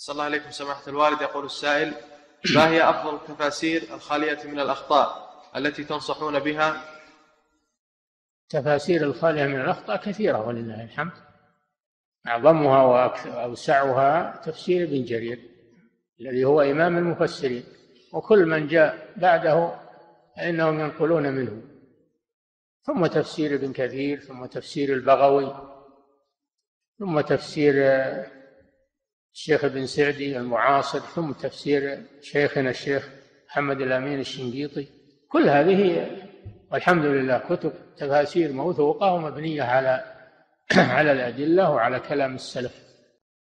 صلى الله عليكم سماحة الوالد. يقول السائل ما هي أفضل التفاسير الخالية من الأخطاء التي تنصحون بها؟ تفاسير الخالية من الأخطاء كثيرة ولله الحمد. أعظمها وأوسعها تفسير ابن جرير الذي هو إمام المفسرين. وكل من جاء بعده فإنهم ينقلون منه. ثم تفسير ابن كثير ثم تفسير البغوي ثم تفسير الشيخ ابن سعدي المعاصر ثم تفسير شيخنا الشيخ محمد الأمين الشنقيطي. كل هذه والحمد لله كتب تفاسير موثوقة ومبنية على على الأدلة وعلى كلام السلف.